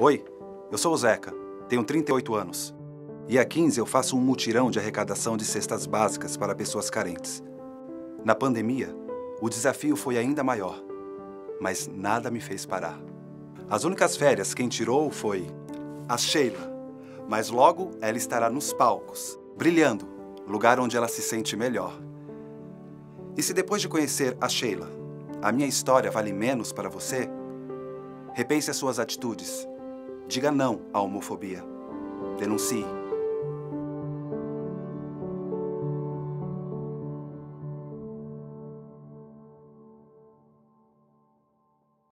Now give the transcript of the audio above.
Oi, eu sou o Zeca, tenho 38 anos. E há 15 eu faço um mutirão de arrecadação de cestas básicas para pessoas carentes. Na pandemia, o desafio foi ainda maior, mas nada me fez parar. As únicas férias quem tirou foi a Sheila, mas logo ela estará nos palcos, brilhando, lugar onde ela se sente melhor. E se depois de conhecer a Sheila, a minha história vale menos para você, repense as suas atitudes. Diga não à homofobia. Denuncie.